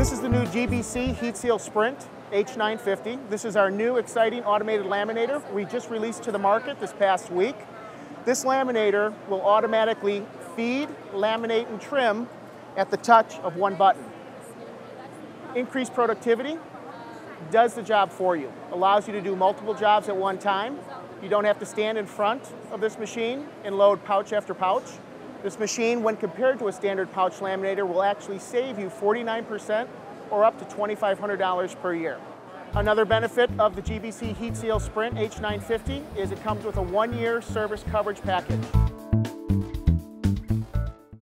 This is the new GBC HeatSeal Sprint H950. This is our new exciting automated laminator we just released to the market this past week. This laminator will automatically feed, laminate, and trim at the touch of one button. Increased productivity does the job for you. Allows you to do multiple jobs at one time. You don't have to stand in front of this machine and load pouch after pouch. This machine, when compared to a standard pouch laminator, will actually save you 49% or up to $2,500 per year. Another benefit of the GBC HeatSeal Sprint H950 is it comes with a one-year service coverage package.